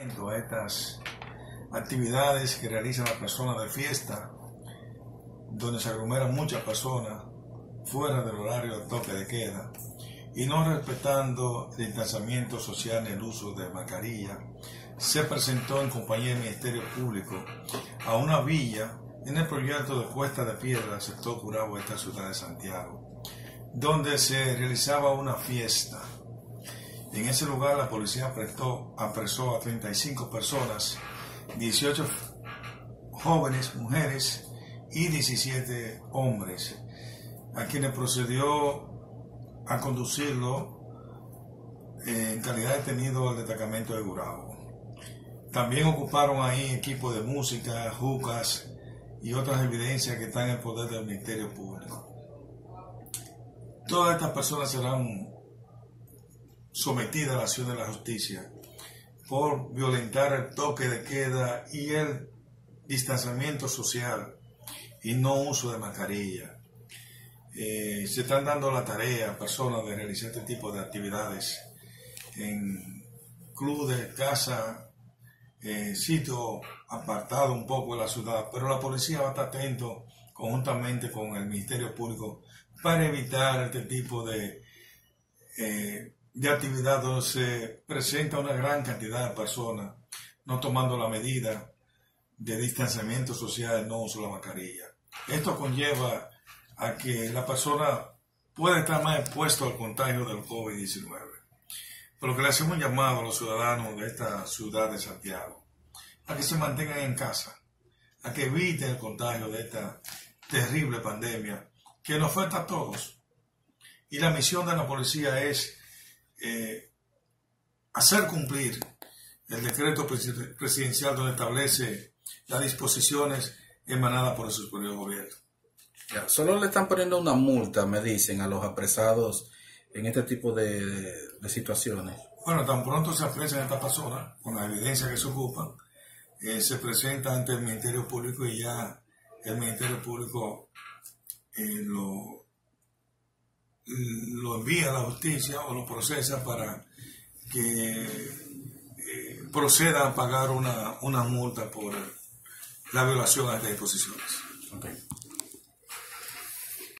a estas actividades que realizan las personas de fiesta, donde se aglomeran muchas personas fuera del horario de toque de queda y no respetando el distanciamiento social ni el uso de mascarilla, se presentó en compañía del Ministerio Público a una villa en el proyecto de Cuesta de Piedra, sector Curabo esta ciudad de Santiago, donde se realizaba una fiesta en ese lugar la policía apresó, a 35 personas, 18 jóvenes, mujeres y 17 hombres, a quienes procedió a conducirlo en calidad de detenido al destacamento de Gurabo. También ocuparon ahí equipos de música, jucas y otras evidencias que están en poder del Ministerio Público. Todas estas personas serán sometida a la acción de la justicia por violentar el toque de queda y el distanciamiento social y no uso de mascarilla. Eh, se están dando la tarea a personas de realizar este tipo de actividades en clubes, casa, eh, sitio apartado un poco de la ciudad, pero la policía va a estar atento conjuntamente con el Ministerio Público para evitar este tipo de eh, de actividad donde se presenta una gran cantidad de personas no tomando la medida de distanciamiento social, no uso la mascarilla. Esto conlleva a que la persona pueda estar más expuesta al contagio del COVID-19. Por lo que le hacemos un llamado a los ciudadanos de esta ciudad de Santiago a que se mantengan en casa, a que eviten el contagio de esta terrible pandemia que nos afecta a todos. Y la misión de la policía es eh, hacer cumplir el decreto presidencial donde establece las disposiciones emanadas por el superior gobierno. solo le están poniendo una multa, me dicen, a los apresados en este tipo de, situaciones. Bueno, tan pronto se apresan estas personas, con la evidencia que se ocupan, eh, se presenta ante el Ministerio Público y ya el Ministerio Público eh, lo, lo envía a la justicia o lo procesa para que eh, proceda a pagar una, una multa por la violación a estas disposiciones.